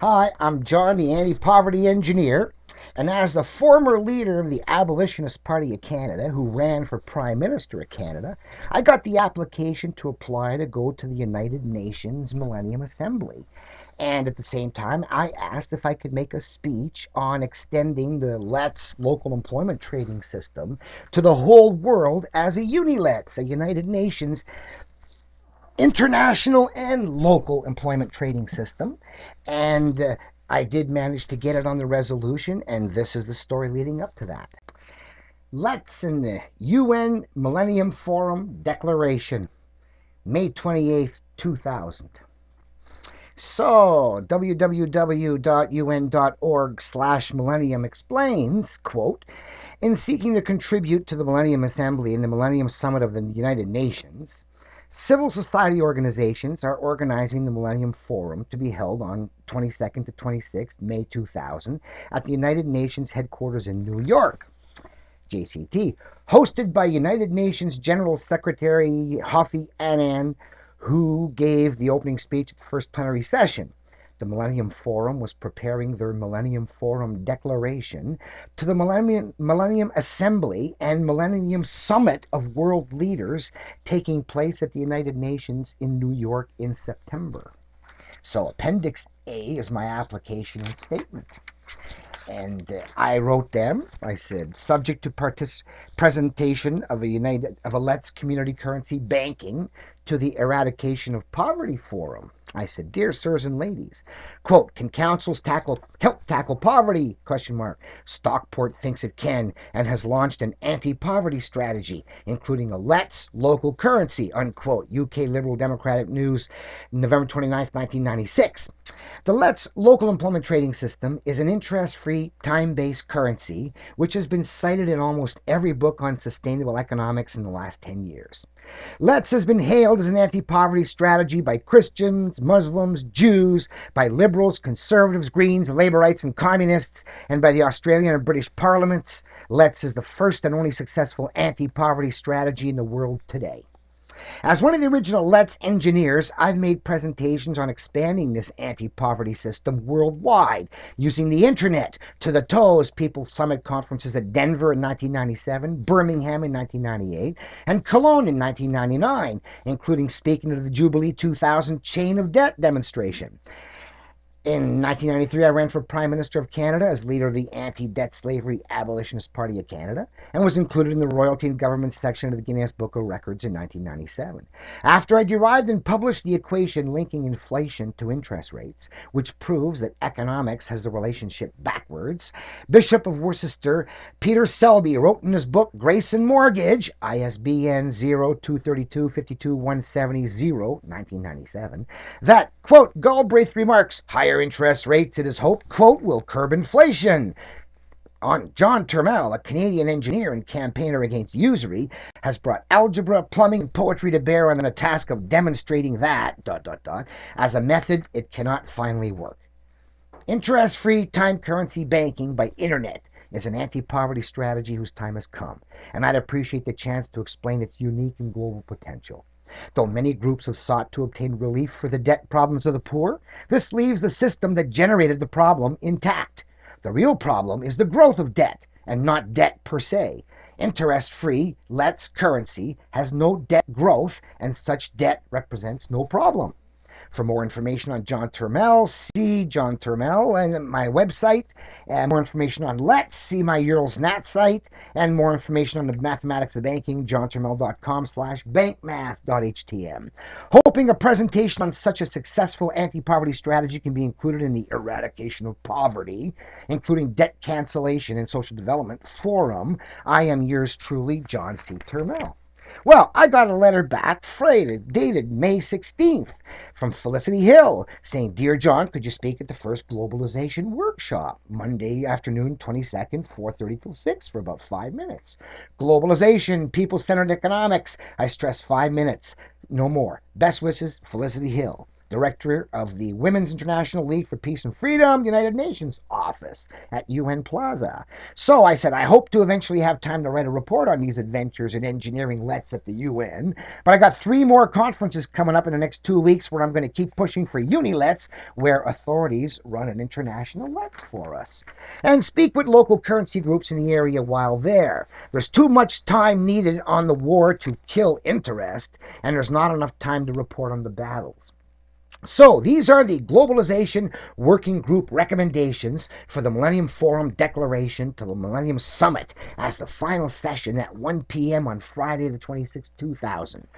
Hi, I'm John, the anti poverty engineer. And as the former leader of the Abolitionist Party of Canada, who ran for Prime Minister of Canada, I got the application to apply to go to the United Nations Millennium Assembly. And at the same time, I asked if I could make a speech on extending the LETS local employment trading system to the whole world as a UNILETS, a United Nations international and local employment trading system. And uh, I did manage to get it on the resolution, and this is the story leading up to that. LETS in the UN Millennium Forum Declaration, May 28th, 2000. So, www.un.org slash millennium explains, quote, in seeking to contribute to the Millennium Assembly and the Millennium Summit of the United Nations, Civil society organizations are organizing the Millennium Forum to be held on 22nd to 26th May 2000 at the United Nations headquarters in New York. JCT, hosted by United Nations General Secretary Kofi Annan, who gave the opening speech at the first plenary session the Millennium Forum was preparing their Millennium Forum Declaration to the Millennium, Millennium Assembly and Millennium Summit of World Leaders taking place at the United Nations in New York in September. So, Appendix A is my application and statement. And uh, I wrote them. I said, subject to partic- presentation of a United of a LETS Community Currency Banking to the Eradication of Poverty Forum I said, Dear sirs and ladies, quote, can councils tackle help tackle poverty? Question mark. Stockport thinks it can and has launched an anti-poverty strategy, including a LETS local currency, unquote. UK Liberal Democratic News, November 29, 1996. The LETS local employment trading system is an interest-free, time-based currency which has been cited in almost every book on sustainable economics in the last 10 years. LETS has been hailed as an anti poverty strategy by Christians, Muslims, Jews, by liberals, conservatives, Greens, Labourites, and communists, and by the Australian and British parliaments. LETS is the first and only successful anti poverty strategy in the world today. As one of the original LETS engineers, I've made presentations on expanding this anti poverty system worldwide using the internet to the toes People's Summit conferences at Denver in 1997, Birmingham in 1998, and Cologne in 1999, including speaking at the Jubilee 2000 Chain of Debt demonstration. In 1993, I ran for Prime Minister of Canada as leader of the Anti Debt Slavery Abolitionist Party of Canada and was included in the Royalty and Government section of the Guinness Book of Records in 1997. After I derived and published the equation linking inflation to interest rates, which proves that economics has the relationship backwards, Bishop of Worcester Peter Selby wrote in his book Grace and Mortgage, ISBN 0232 52 170 1997, that, quote, Galbraith remarks, higher higher interest rates, it is hoped, quote, will curb inflation. On John Turmel, a Canadian engineer and campaigner against usury, has brought algebra, plumbing, and poetry to bear on the task of demonstrating that, dot, dot, dot, as a method it cannot finally work. Interest free time currency banking by internet is an anti poverty strategy whose time has come, and I'd appreciate the chance to explain its unique and global potential. Though many groups have sought to obtain relief for the debt problems of the poor, this leaves the system that generated the problem intact. The real problem is the growth of debt, and not debt per se. Interest free LETS currency has no debt growth, and such debt represents no problem. For more information on John Turmel, see John Turmel and my website. And more information on LETS, see my Urals Nat site. And more information on the mathematics of banking, johnturmel.com slash bankmath.htm. Hoping a presentation on such a successful anti-poverty strategy can be included in the Eradication of Poverty, including Debt Cancellation and Social Development Forum, I am yours truly, John C. Turmel. Well, I got a letter back, freighted, dated May 16th, from Felicity Hill, saying, Dear John, could you speak at the first globalization workshop, Monday afternoon, 22nd, 4.30 till 6 for about five minutes. Globalization, people-centered economics. I stress five minutes, no more. Best wishes, Felicity Hill. Director of the Women's International League for Peace and Freedom, United Nations office at UN Plaza. So I said, I hope to eventually have time to write a report on these adventures in engineering LETS at the UN. But I got three more conferences coming up in the next two weeks where I'm going to keep pushing for UNILETs, where authorities run an international LETs for us. And speak with local currency groups in the area while there. There's too much time needed on the war to kill interest, and there's not enough time to report on the battles. So, these are the Globalization Working Group recommendations for the Millennium Forum Declaration to the Millennium Summit as the final session at 1 p.m. on Friday, the 26th, 2000.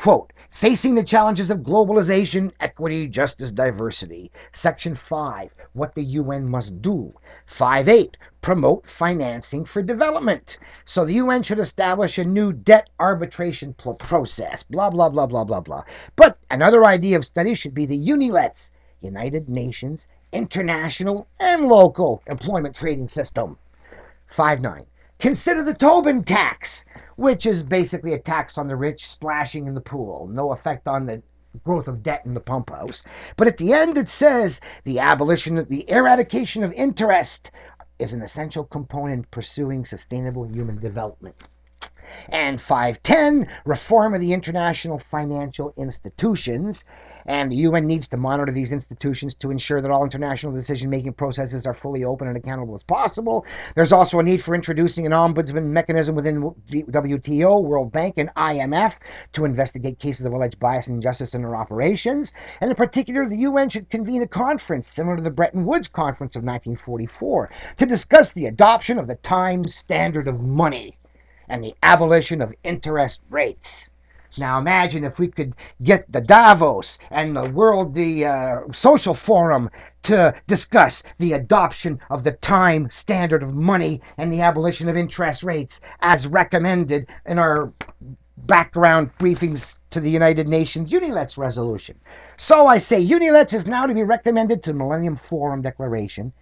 Quote, facing the challenges of globalization, equity, justice, diversity. Section 5, what the UN must do. 5.8, promote financing for development. So the UN should establish a new debt arbitration process, blah, blah, blah, blah, blah, blah. But another idea of study should be the UNILETS, United Nations International and Local Employment Trading System. 5.9, consider the Tobin tax which is basically a tax on the rich splashing in the pool. No effect on the growth of debt in the pump house. But at the end, it says the abolition, of the eradication of interest is an essential component pursuing sustainable human development. And 510, reform of the international financial institutions. And the UN needs to monitor these institutions to ensure that all international decision making processes are fully open and accountable as possible. There's also a need for introducing an ombudsman mechanism within WTO, World Bank, and IMF to investigate cases of alleged bias and injustice in their operations. And in particular, the UN should convene a conference similar to the Bretton Woods Conference of 1944 to discuss the adoption of the time standard of money and the abolition of interest rates. Now imagine if we could get the Davos and the World the uh, Social Forum to discuss the adoption of the time standard of money and the abolition of interest rates as recommended in our background briefings to the United Nations UNILETS resolution. So I say UNILETS is now to be recommended to Millennium Forum Declaration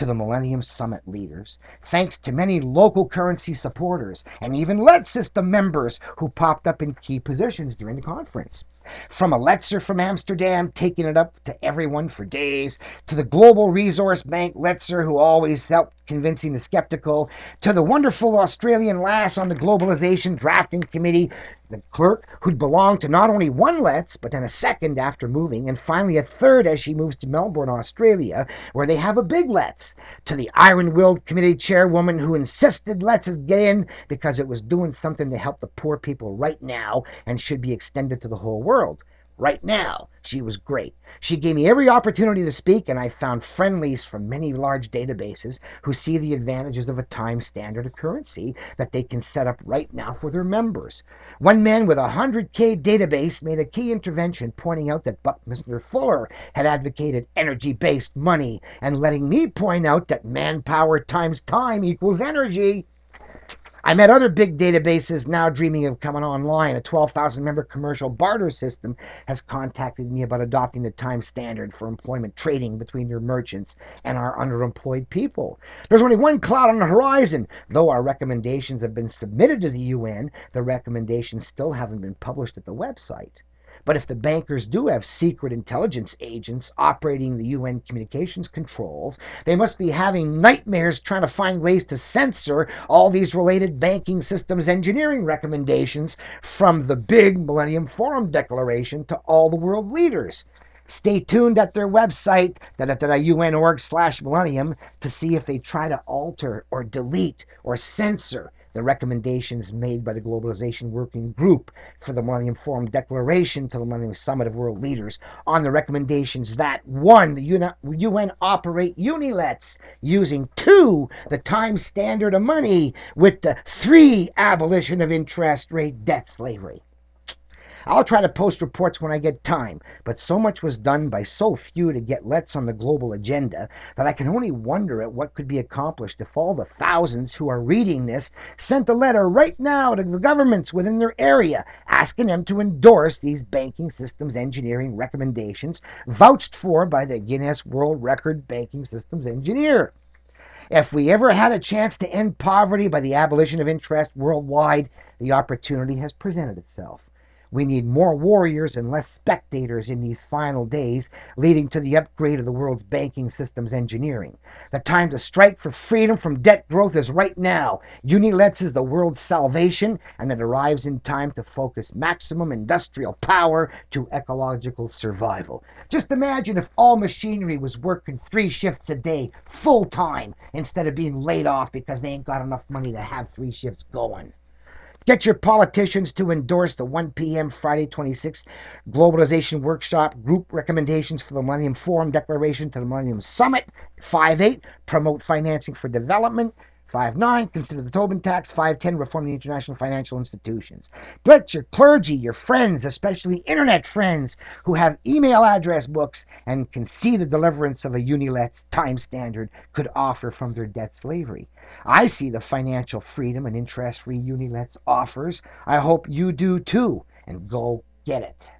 to the Millennium Summit leaders, thanks to many local currency supporters and even LET system members who popped up in key positions during the conference. From a Letzer from Amsterdam taking it up to everyone for days, to the Global Resource Bank Letzer who always helped convincing the skeptical, to the wonderful Australian lass on the Globalization Drafting Committee, the clerk who'd belonged to not only one LETS, but then a second after moving, and finally a third as she moves to Melbourne, Australia, where they have a big LETS, to the Iron Willed Committee chairwoman who insisted LETS get in because it was doing something to help the poor people right now and should be extended to the whole world right now. She was great. She gave me every opportunity to speak, and I found friendlies from many large databases who see the advantages of a time standard of currency that they can set up right now for their members. One man with a 100K database made a key intervention pointing out that Buckminster Fuller had advocated energy based money and letting me point out that manpower times time equals energy. I met other big databases now dreaming of coming online. A 12,000 member commercial barter system has contacted me about adopting the time standard for employment trading between their merchants and our underemployed people. There's only one cloud on the horizon. Though our recommendations have been submitted to the UN, the recommendations still haven't been published at the website. But if the bankers do have secret intelligence agents operating the UN communications controls, they must be having nightmares trying to find ways to censor all these related banking systems engineering recommendations from the big Millennium Forum Declaration to all the world leaders. Stay tuned at their website, un.org slash millennium, to see if they try to alter or delete or censor the recommendations made by the Globalization Working Group for the Millennium Forum Declaration to the Millennium Summit of World Leaders on the recommendations that one, the UN operate UNILETs using two, the time standard of money, with the three, abolition of interest rate debt slavery. I'll try to post reports when I get time, but so much was done by so few to get LETS on the global agenda that I can only wonder at what could be accomplished if all the thousands who are reading this sent a letter right now to the governments within their area asking them to endorse these banking systems engineering recommendations vouched for by the Guinness World Record Banking Systems Engineer. If we ever had a chance to end poverty by the abolition of interest worldwide, the opportunity has presented itself. We need more warriors and less spectators in these final days, leading to the upgrade of the world's banking system's engineering. The time to strike for freedom from debt growth is right now. Unilets is the world's salvation, and it arrives in time to focus maximum industrial power to ecological survival. Just imagine if all machinery was working three shifts a day, full time, instead of being laid off because they ain't got enough money to have three shifts going. Get your politicians to endorse the 1 p.m. Friday 26th Globalization Workshop Group Recommendations for the Millennium Forum Declaration to the Millennium Summit. 5 8. Promote financing for development. 5 9. Consider the Tobin tax. 5 10. Reform the international financial institutions. Get your clergy, your friends, especially internet friends who have email address books and can see the deliverance of a UNILETS time standard could offer from their debt slavery. I see the financial freedom and interest free UNILETS offers. I hope you do too. And go get it.